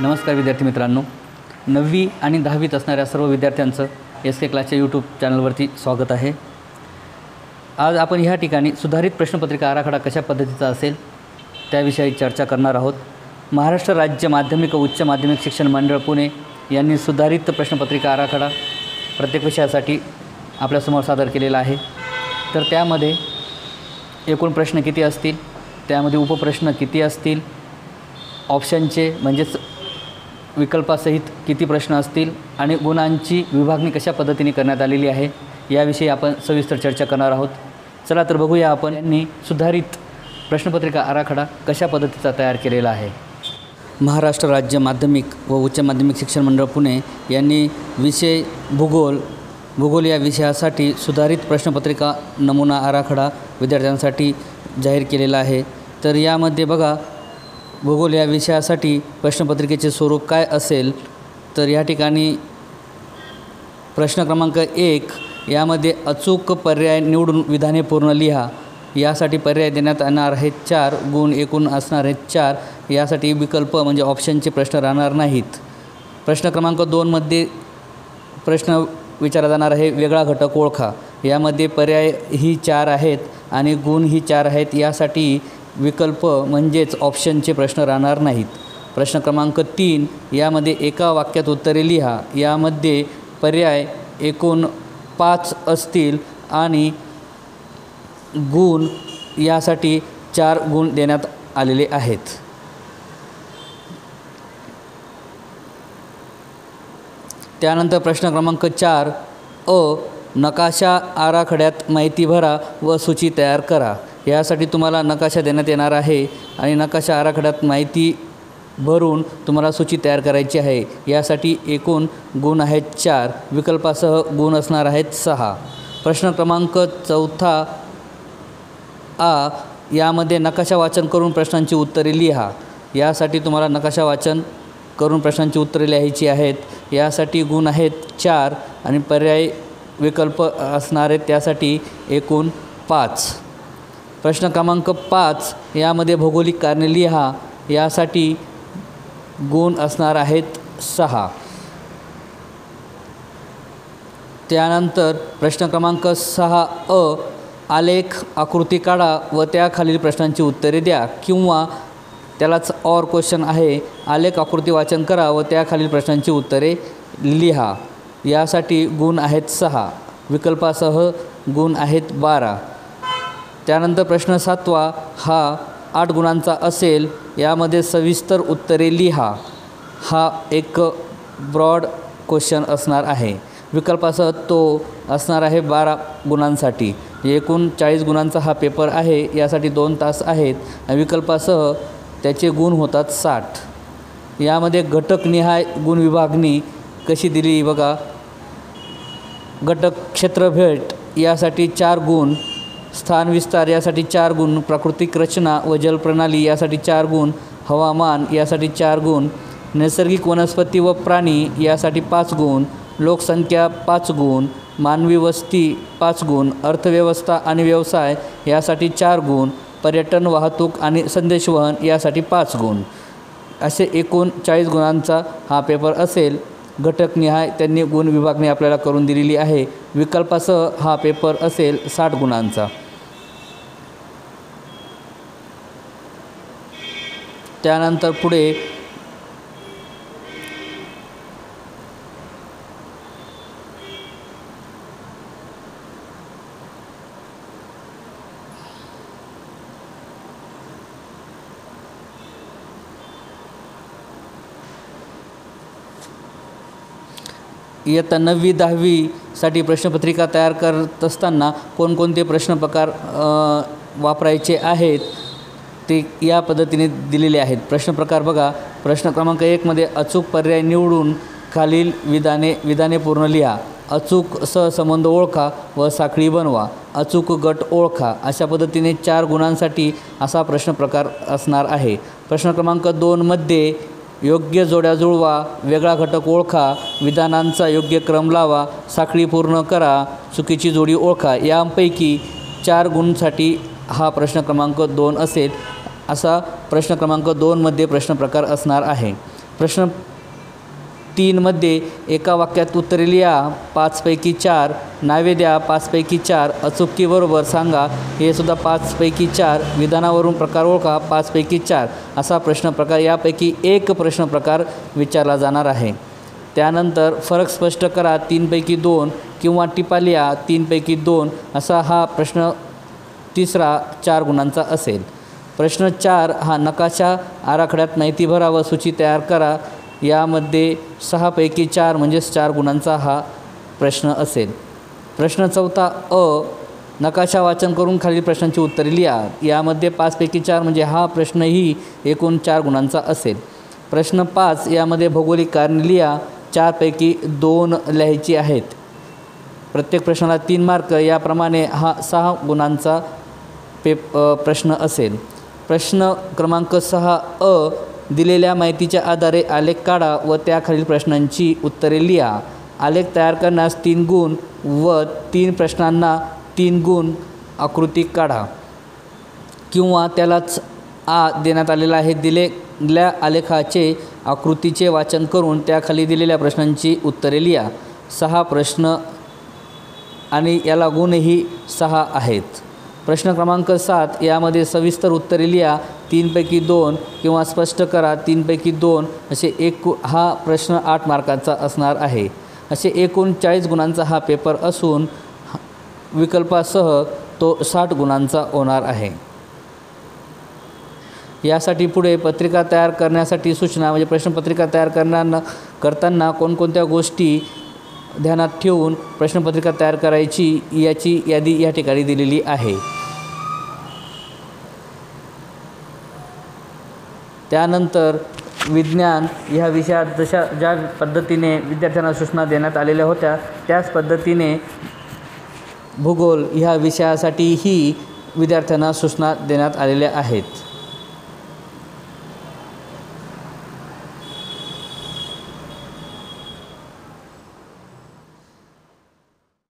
नमस्कार विद्यार्थी मित्रांनो. नववी आणि दहावीत असणाऱ्या सर्व विद्यार्थ्यांचं एस के क्लासच्या यूट्यूब चॅनलवरती स्वागत आहे. आज आपण ह्या ठिकाणी सुधारित प्रश्नपत्रिका आराखडा कशा पद्धतीचा असेल त्याविषयी चर्चा करणार आहोत. महाराष्ट्र राज्य माध्यमिक व उच्च माध्यमिक शिक्षण मंडळ पुणे यांनी सुधारित प्रश्नपत्रिका आराखडा प्रत्येक विषयासाठी आपल्यासमोर सादर केलेला आहे. तर त्यामध्ये एकूण प्रश्न किती असतील? त्यामध्ये उपप्रश्न किती असतील? ऑप्शनचे म्हणजेच विकल्पासहित किती प्रश्न असतील आणि गुणांची विभागणी कशा पद्धतीने करण्यात आलेली आहे याविषयी आपण सविस्तर चर्चा करणार आहोत. चला तर बघूया आपण यांनी सुधारित प्रश्नपत्रिका आराखडा कशा पद्धतीचा तयार केलेला आहे. महाराष्ट्र राज्य माध्यमिक व उच्च माध्यमिक शिक्षण मंडळ पुणे यांनी विषय भूगोल भूगोल या विषयासाठी सुधारित प्रश्नपत्रिका नमुना आराखडा विद्यार्थ्यांसाठी जाहीर केलेला आहे. तर यामध्ये बघा भूगोल या विषयासाठी प्रश्नपत्रिकेचे स्वरूप काय असेल? तर या ठिकाणी प्रश्न क्रमांक एक यामध्ये अचूक पर्याय निवडून विधाने पूर्ण लिहा. यासाठी पर्याय देण्यात येणार आहेत चार गुण एकूण असणार आहेत चार. यासाठी विकल्प म्हणजे ऑप्शनचे प्रश्न राहणार नाहीत. प्रश्न क्रमांक दोनमध्ये प्रश्न विचारला जाणार आहे वेगळा घटक ओळखा. यामध्ये पर्याय ही चार आहेत आणि गुण ही चार आहेत. यासाठी विकल्प म्हणजेच ऑप्शनचे प्रश्न राहणार नाहीत. प्रश्न क्रमांक तीन यामध्ये एका वाक्यात उत्तरे लिहा. यामध्ये पर्याय एकूण पाच असतील आणि गुण यासाठी चार गुण देण्यात आलेले आहेत. त्यानंतर प्रश्न क्रमांक चार अ नकाशा आराखड्यात माहिती भरा व सूची तयार करा. यासाठी तुम्हाला नकाशा देण्यात येणार आहे आणि नकाशा आराखड्यात माहिती भरून तुम्हाला सूची तयार करायची आहे. यासाठी एकूण गुण आहेत चार. विकल्पासह गुण असणार आहेत सहा. प्रश्न क्रमांक चौथा आ यामध्ये नकाशा वाचन करून प्रश्नांची उत्तरे लिहा. यासाठी तुम्हाला नकाशा वाचन करून प्रश्नांची उत्तरे लिहायची आहेत. यासाठी गुण आहेत चार आणि पर्याय विकल्प असणार आहेत. त्यासाठी एकूण पाच. प्रश्न क्रमांक पाच यामध्ये भौगोलिक कारणे लिहा. यासाठी गुण असणार आहेत सहा. त्यानंतर प्रश्न क्रमांक सहा अ आलेख आकृती काढा व त्याखालील प्रश्नांची उत्तरे द्या किंवा त्यालाच ऑर क्वेश्चन आहे. आलेख आकृती वाचन करा व त्याखालील प्रश्नांची उत्तरे लिहा. यासाठी गुण आहेत सहा. विकल्पासह गुण आहेत बारा. त्यानंतर प्रश्न सातवा हा आठ गुणांचा असेल यामध्ये सविस्तर उत्तरे लिहा. हा एक ब्रॉड क्वेश्चन असणार आहे. विकल्पासह तो असणार आहे बारा गुणांसाठी. एकूण चाळीस गुणांचा हा पेपर आहे यासाठी दोन तास आहेत विकल्पासह त्याचे गुण होतात साठ. यामध्ये घटकनिहाय गुण विभागणी कशी दिली बघा. घटक क्षेत्रभेट यासाठी चार गुण स्थान विस्तार यासाठी चार गुण प्राकृतिक रचना व जलप्रणाली यासाठी चार गुण हवामान यासाठी चार गुण नैसर्गिक वनस्पती व प्राणी यासाठी पाच गुण लोकसंख्या पाच गुण मानवी वस्ती पाच गुण अर्थव्यवस्था आणि व्यवसाय यासाठी चार गुण पर्यटन वाहतूक आणि संदेशवहन यासाठी पाच गुण. असे एकूण चाळीस गुणांचा हा पेपर असेल. घटकनिहाय त्यांनी गुण विभागणी आपल्याला करून दिलेली आहे. विकल्पासह हा पेपर असेल साठ गुणांचा. त्यानंतर पुढे इयत्ता नववी दहावीसाठी प्रश्नपत्रिका तयार करत असताना कोणकोणते प्रश्न प्रकार वापरायचे आहेत? ते या पद्धतीने दिलेले आहेत. प्रश्न प्रकार बघा. प्रश्न क्रमांक एकमध्ये अचूक पर्याय निवडून खालील विधाने विधाने पूर्ण लिहा. अचूक सहसंबंध ओळखा व साखळी बनवा. अचूक गट ओळखा. अशा पद्धतीने चार गुणांसाठी असा प्रश्न प्रकार असणार आहे. प्रश्न क्रमांक दोनमध्ये योग्य जोड्या जुळवा वेगळा घटक ओळखा विधानांचा योग्य क्रम लावा साखळी पूर्ण करा चुकीची जोडी ओळखा. यापैकी चार गुणसाठी हा प्रश्न क्रमांक दोन असेल असा प्रश्न क्रमांक दोनमध्ये प्रश्न प्रकार असणार आहे. प्रश्न तीनमध्ये एका वाक्यात उत्तरे लिहा पाचपैकी चार नावे द्या पाचपैकी चार अचूकीबरोबर सांगा हे सुद्धा पाचपैकी चार विधानावरून प्रकार ओळखा पाचपैकी चार असा प्रश्न प्रकार यापैकी एक प्रश्न प्रकार विचारला जाणार आहे. त्यानंतर फरक स्पष्ट करा तीनपैकी दोन किंवा टिपा लिहा तीनपैकी दोन असा हा प्रश्न तिसरा चार गुणांचा असेल. प्रश्न चार हा नकाशा आराखड्यात माहिती भरा व सूची तयार करा. यामध्ये सहापैकी चार म्हणजेच चार गुणांचा हा प्रश्न असेल. प्रश्न चौथा अ नकाशा वाचन करून खालील प्रश्नांची उत्तरे लिहा. यामध्ये पाचपैकी चार म्हणजे हा प्रश्नही एकूण चार गुणांचा असेल. प्रश्न पाच यामध्ये भौगोलिक कारणे लिहा. चारपैकी दोन लिहायची आहेत. प्रत्येक प्रश्नाला तीन मार्क. याप्रमाणे हा सहा गुणांचा पेप प्रश्न असेल. प्रश्न क्रमांक सहा अ दिलेल्या माहितीच्या आधारे आलेख काढा व त्याखालील प्रश्नांची उत्तरे लिहा. आलेख तयार करण्यास तीन गुण व तीन प्रश्नांना तीन गुण आकृती काढा. किंवा त्यालाच आ देण्यात आलेला आहे. दिलेल्या आलेखाचे आकृतीचे वाचन करून त्याखाली दिलेल्या प्रश्नांची उत्तरे लिहा. सहा प्रश्न आणि याला गुणही सहा आहेत. प्रश्न क्रमांक सात यामध्ये सविस्तर उत्तरे लिहा. तीनपैकी दोन किंवा स्पष्ट करा. तीनपैकी दोन असे एक हा प्रश्न आठ मार्कांचा असणार आहे. असे एकूण चाळीस गुणांचा हा पेपर असून विकल्पासह तो साठ गुणांचा होणार आहे. यासाठी पुढे पत्रिका तयार करण्यासाठी सूचना म्हणजे प्रश्नपत्रिका तयार करणार करताना कोणकोणत्या गोष्टी ध्यानात ठेवून प्रश्नपत्रिका तयार करायची याची यादी या ठिकाणी दिलेली आहे. त्यानंतर विज्ञान ह्या विषयात जशा ज्या पद्धतीने विद्यार्थ्यांना सूचना देण्यात आलेल्या होत्या त्याच पद्धतीने भूगोल ह्या विषयासाठीही विद्यार्थ्यांना सूचना देण्यात आलेल्या आहेत.